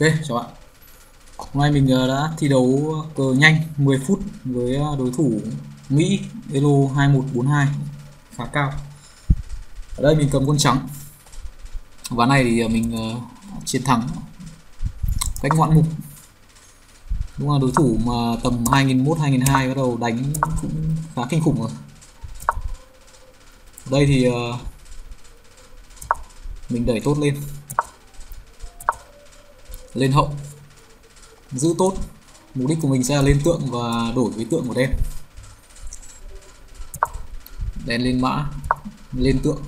Ok, chào bạn. Hôm nay mình ờ, đã thi đấu cờ nhanh 10 phút với ờ, đối thủ Mỹ Elo 2142 khá cao. Ở đây mình cầm quân trắng. Ván này thì ờ, mình chiến thắng cách ngoạn mục. Đúng là đối thủ mà tầm 2001 2002 bắt đầu đánh cũng khá kinh khủng rồi. Ở đây thì mình đẩy tốt lên lên hậu. Giữ tốt. Mục đích của mình sẽ là lên tượng và đổi với tượng của đen. Đen lên mã lên tượng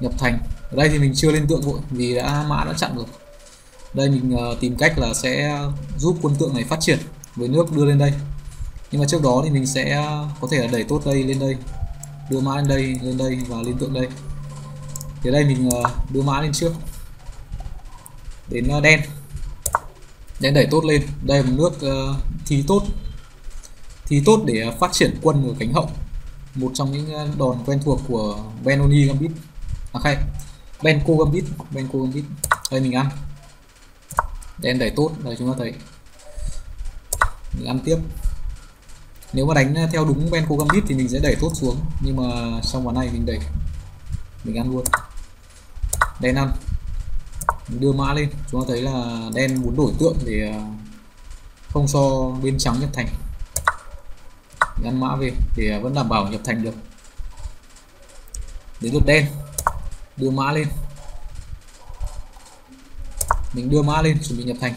nhập thành. Ở đây thì mình chưa lên tượng vội vì đã mã đã chặn rồi. Đây mình uh, tìm cách là sẽ giúp quân tượng này phát triển với nước đưa lên đây. Nhưng mà trước đó thì mình sẽ có thể là đẩy tốt đây lên đây đưa mã lên đây lên đây và lên tượng đây. Thì đây mình uh, đưa mã lên trước. Đến uh, đen đen đẩy tốt lên. Đây một nước ờ, uh, thì tốt. Thi tốt để ờ, phát triển quân ở cánh hậu. Một trong những ờ, đòn quen thuộc của Benoni Gambit. À, OK Benko Gambit Benko Gambit. Đây mình ăn. Đen đẩy tốt. Đây chúng ta thấy. Mình ăn tiếp. Nếu mà đánh theo đúng Benko Gambit thì mình sẽ đẩy tốt xuống. Nhưng mà trong ván này mình đẩy. Mình ăn luôn. Đen ăn đưa mã lên. Chúng ta thấy là đen muốn đổi tượng để à, không so bên trắng nhập thành. Ngăn mã về để à, vẫn đảm bảo nhập thành được. Đến lượt đen, đưa mã lên. Mình đưa mã lên, chuẩn bị nhập thành.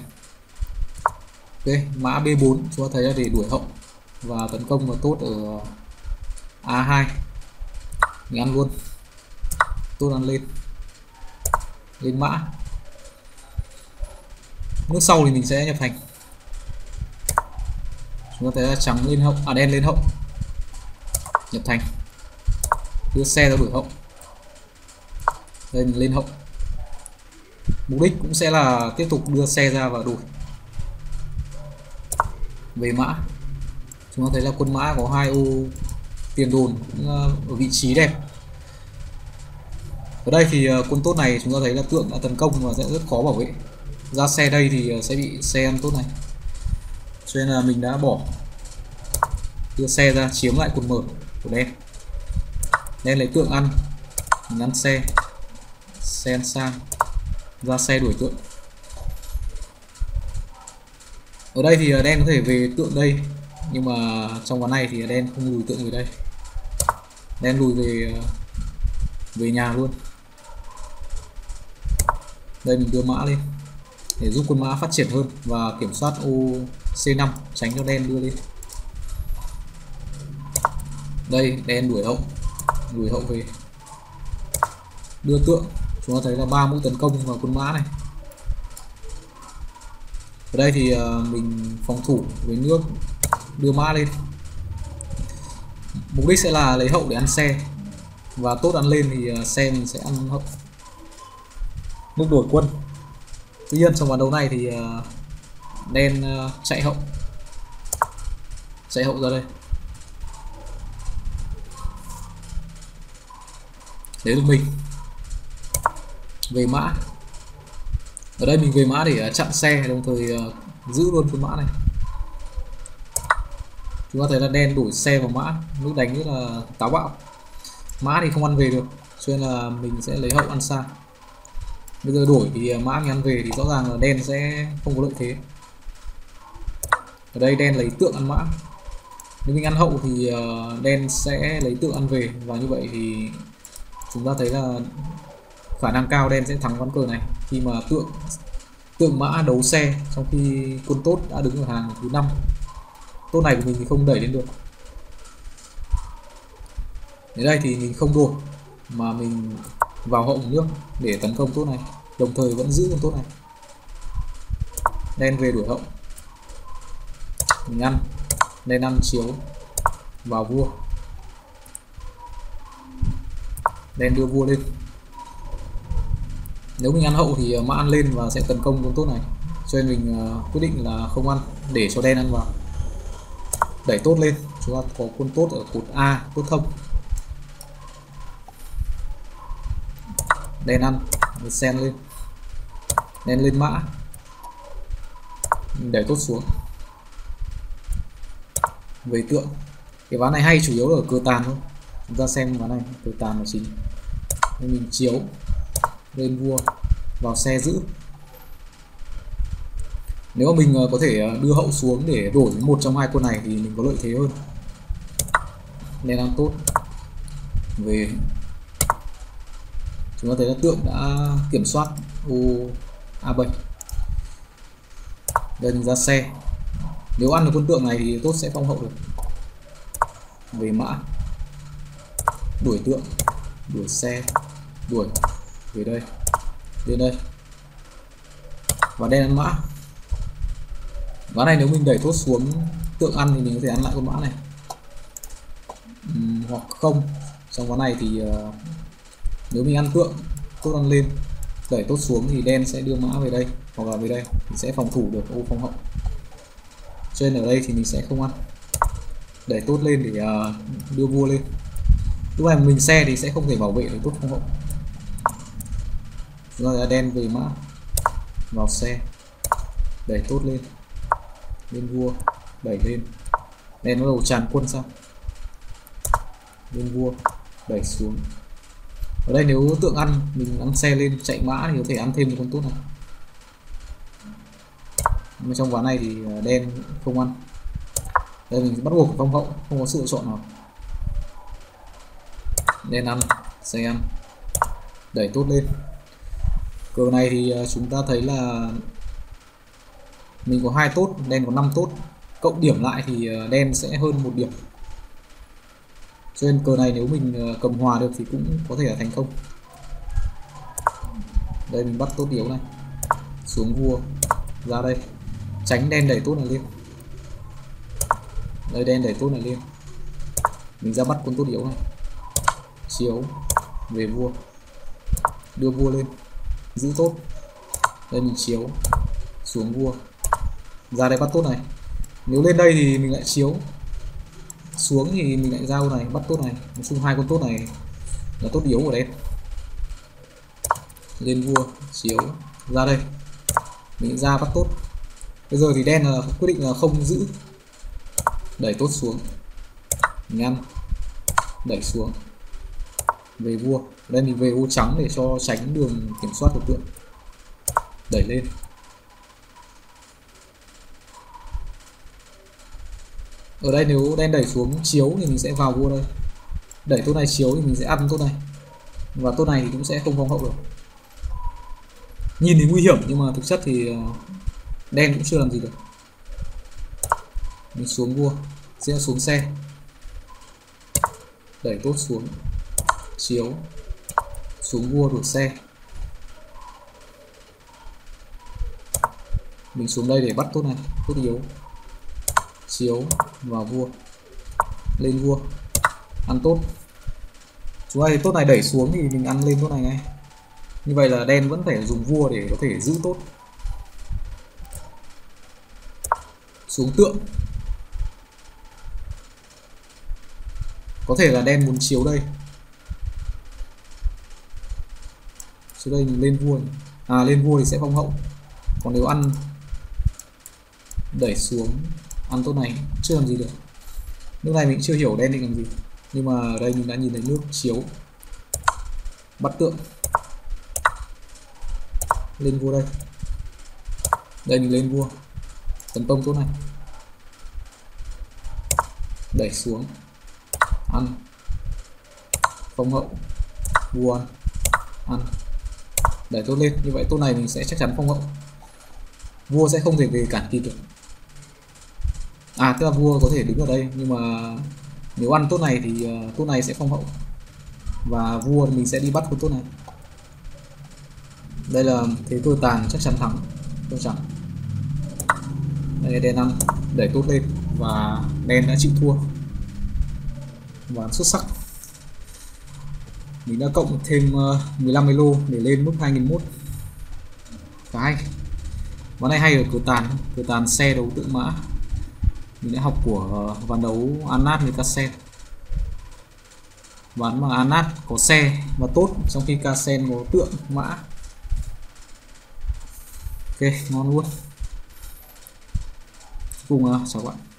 Ok, mã b4 chúng ta thấy là để đuổi hậu và tấn công và tốt ở a2 mình ăn luôn. Tốt ăn lên. Lên mã nước sau thì mình sẽ nhập thành. Chúng ta thấy là trắng lên hậu à đen lên hậu. Nhập thành. Đưa xe ra đuổi hậu. Đây mình lên hậu. Mục đích cũng sẽ là tiếp tục đưa xe ra và đuổi. Về mã. Chúng ta thấy là quân mã có hai ô tiền đồn cũng ở vị trí đẹp. Ở đây thì ờ, quân tốt này chúng ta thấy là tượng đã tấn công và sẽ rất khó bảo vệ ra xe đây thì ờ, sẽ bị xe ăn tốt này. Cho nên là mình đã bỏ đưa xe ra, chiếm lại cột mở của đen đen lấy tượng ăn, mình ăn xe xe ăn sang, ra xe đuổi tượng. Ở đây thì ờ, đen có thể về tượng đây, nhưng mà trong ván này thì đen không lùi tượng về đây. Đen lùi về ờ, về nhà luôn. Đây mình đưa mã lên để giúp quân mã phát triển hơn và kiểm soát ô C5 tránh cho đen đưa lên. Đây, đen đuổi hậu đuổi hậu về. Đưa tượng, chúng ta thấy là ba mũi tấn công vào quân mã này. Ở đây thì à, mình phòng thủ với nước, đưa mã lên. Mục đích sẽ là lấy hậu để ăn xe. Và tốt ăn lên thì à, xe mình sẽ ăn hậu. Lúc đổi quân tuy nhiên trong ván đấu này thì uh, đen uh, chạy hậu. Chạy hậu ra đây. Đấy được mình. Về mã. Ở đây mình về mã để ờ, chặn xe đồng thời ờ, giữ luôn con mã này. Chúng ta thấy là đen đổi xe vào mã. Lúc đánh rất là táo bạo. Mã thì không ăn về được cho nên là mình sẽ lấy hậu ăn sang bây giờ đổi thì à, mã mình ăn về thì rõ ràng là đen sẽ không có lợi thế. Ở đây đen lấy tượng ăn mã. Nếu mình ăn hậu thì à, đen sẽ lấy tượng ăn về. Và như vậy thì chúng ta thấy là khả năng cao đen sẽ thắng ván cờ này. Khi mà tượng tượng mã đấu xe trong khi quân tốt đã đứng ở hàng thứ năm. Tốt này của mình thì không đẩy lên được. Đến đây thì mình không đổ mà mình vào hậu nước để tấn công tốt này, đồng thời vẫn giữ con tốt này. Đen về đuổi hậu. Mình ăn. Đen ăn chiếu. Vào vua. Đen đưa vua lên. Nếu mình ăn hậu thì ờ, mã ăn lên và sẽ tấn công con tốt này. Cho nên mình ờ, quyết định là không ăn để cho đen ăn vào. Đẩy tốt lên. Chúng ta có quân tốt ở cột A tốt thông đen ăn. Sen lên. Đen lên mã. Mình đẩy tốt xuống. Về tượng. Cái ván này hay, chủ yếu là ở cờ tàn thôi. Chúng ta xem ván này, cờ tàn là chính. Nên mình chiếu lên vua, vào xe giữ. Nếu mà mình ờ, có thể ờ, đưa hậu xuống để đổi một trong hai quân này thì mình có lợi thế hơn. Nên đang tốt. Về chúng ta thấy là tượng đã kiểm soát u A7 đây ra xe. Nếu ăn được quân tượng này thì tốt sẽ phong hậu được. Về mã. Đuổi tượng. Đuổi xe. Đuổi. Về đây. Đến đây. Và đen ăn mã. Ván này nếu mình đẩy tốt xuống tượng ăn thì mình có thể ăn lại con mã này. Uhm, hoặc không. Trong ván này thì uh, nếu mình ăn phượng tốt ăn lên. Đẩy tốt xuống thì đen sẽ đưa mã về đây hoặc là về đây. Thì sẽ phòng thủ được ô phòng hậu. Cho nên ở đây thì mình sẽ không ăn. Đẩy tốt lên để uh, đưa vua lên. Lúc này mình xe thì sẽ không thể bảo vệ được tốt phòng hậu. Rồi là đen về mã. Vào xe. Đẩy tốt lên. Lên vua. Đẩy lên. Đen bắt đầu tràn quân sang. Lên vua. Đẩy xuống ở đây nếu tượng ăn, mình ăn xe lên chạy mã thì có thể ăn thêm một con tốt này. Nhưng trong ván này thì ờ, đen không ăn. Đây mình bắt buộc phong hậu, không có sự lựa chọn nào. Đen ăn, xe ăn. Đẩy tốt lên. Cờ này thì ờ, chúng ta thấy là mình có hai tốt đen có 5 tốt cộng điểm lại thì ờ, đen sẽ hơn một điểm cho nên cờ này nếu mình ờ, cầm hòa được thì cũng có thể là thành công. Đây, mình bắt tốt yếu này. Xuống vua. Ra đây. Tránh đen đẩy tốt này lên đây, đen đẩy tốt này lên mình ra bắt quân tốt yếu này. Chiếu. Về vua. Đưa vua lên. Giữ tốt. Đây, mình chiếu. Xuống vua. Ra đây bắt tốt này. Nếu lên đây thì mình lại chiếu xuống thì mình lại giao này, bắt tốt này. Nói chung hai con tốt này là tốt yếu của đen lên vua, chiếu, ra đây. Mình ra bắt tốt. Bây giờ thì đen là quyết định là không giữ. Đẩy tốt xuống. Ngăn. Đẩy xuống. Về vua. Đây mình về ô trắng để cho tránh đường kiểm soát của tượng. Đẩy lên. Ở đây nếu đen đẩy xuống chiếu thì mình sẽ vào vua đây đẩy tốt này chiếu thì mình sẽ ăn tốt này. Và tốt này thì cũng sẽ không phong hậu được. Nhìn thì nguy hiểm, nhưng mà thực chất thì ờ, đen cũng chưa làm gì được. Mình xuống vua, sẽ xuống xe. Đẩy tốt xuống, chiếu. Xuống vua đuổi xe. Mình xuống đây để bắt tốt này, tốt yếu chiếu vào vua, lên vua, ăn tốt. Chúng ơi, tốt này đẩy xuống thì mình ăn lên tốt này ngay. Như vậy là đen vẫn phải dùng vua để có thể giữ tốt. Xuống tượng. Có thể là đen muốn chiếu đây. Chiếu đây mình lên vua. À lên vua thì sẽ phong hậu. Còn nếu ăn, đẩy xuống ăn tốt này, chưa làm gì được. Nước này mình chưa hiểu đen định làm gì, nhưng mà ở đây mình đã nhìn thấy nước chiếu. Bắt tượng. Lên vua đây. Đây mình lên vua. Tấn công tốt này. Đẩy xuống. Ăn. Phong hậu. Vua ăn. Ăn. Đẩy tốt lên. Như vậy tốt này mình sẽ chắc chắn phong hậu. Vua sẽ không thể về cản kịp được à tức là vua có thể đứng ở đây nhưng mà nếu ăn tốt này thì uh, tốt này sẽ phong hậu. Và vua mình sẽ đi bắt con tốt này. Đây là thế tôi tàn chắc chắn thắng. Tôi chẳng đây đen ăn. Đẩy tốt lên. Và đen đã chịu thua. Và xuất sắc. Mình đã cộng thêm ờ, 15 lô để lên mức 2001 khá hay. Món này hay ở cửa tàn. Cửa tàn xe đấu tự mã mình đã học của ờ, ván đấu Anat với Casen ván mà Anat có xe và tốt, trong khi Kasen có tượng, mã. Ok, ngon luôn. Cùng à chào các bạn.